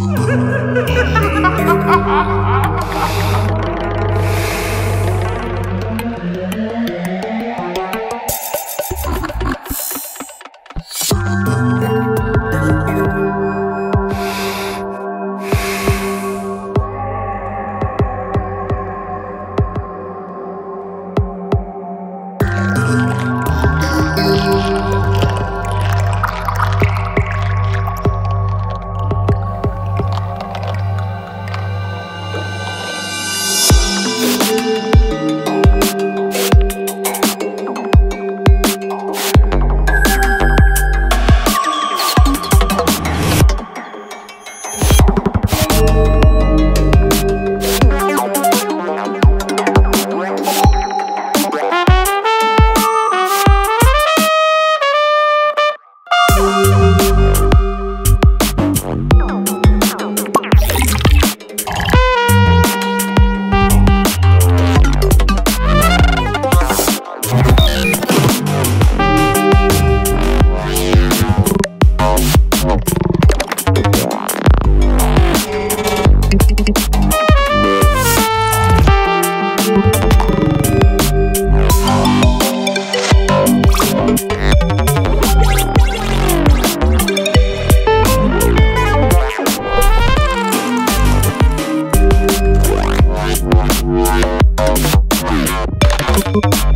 Ha ha ha ha ha ha! Bye.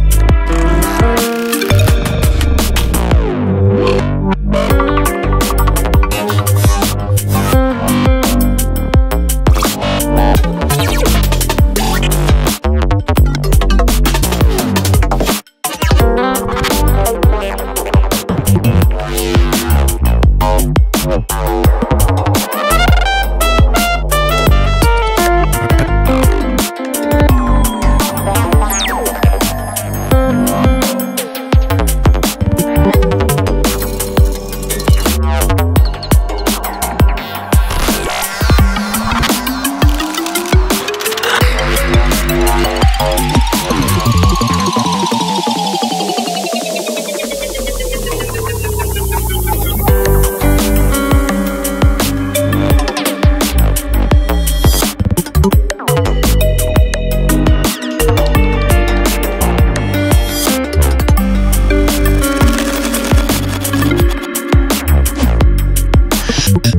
you